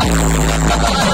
Tengo